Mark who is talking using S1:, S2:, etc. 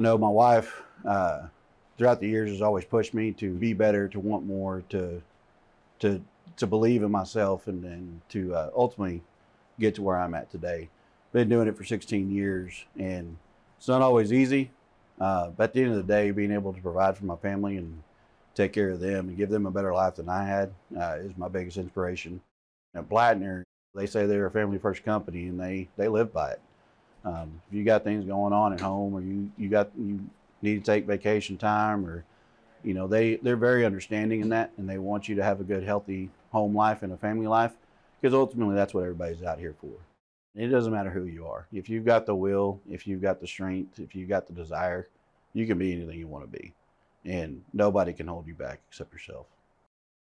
S1: I know my wife, uh, throughout the years, has always pushed me to be better, to want more, to to to believe in myself, and, and to uh, ultimately get to where I'm at today. Been doing it for 16 years, and it's not always easy. Uh, but at the end of the day, being able to provide for my family and take care of them and give them a better life than I had uh, is my biggest inspiration. At Blattner, they say they're a family first company, and they they live by it. Um, if you got things going on at home, or you you got you need to take vacation time, or you know they they're very understanding in that, and they want you to have a good, healthy home life and a family life, because ultimately that's what everybody's out here for. It doesn't matter who you are. If you've got the will, if you've got the strength, if you've got the desire, you can be anything you want to be, and nobody can hold you back except yourself.